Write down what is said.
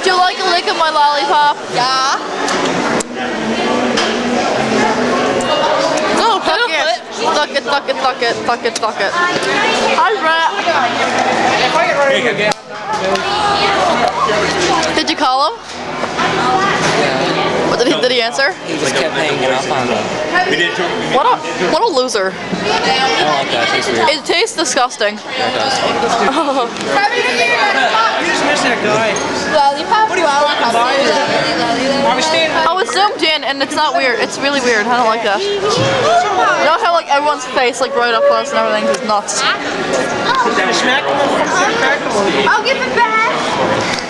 Would you like a lick of my lollipop? Yeah. Oh, no, tuck it. Tuck it, tuck it, tuck it, tuck it, tuck it. Hi, Brett. Did you call him? What, did, he, did he answer? He just kept hanging up on me. We did. What a what a loser. I don't like that. It tastes weird. It tastes disgusting. That does. You just missed that guy. Lollipop, lollipop. I was. Oh, it's zoomed in and it's not weird. It's really weird. I don't like that. You know how like everyone's face like right up close and everything is nuts. Smack him on the crack him on. I'll give it back. Back.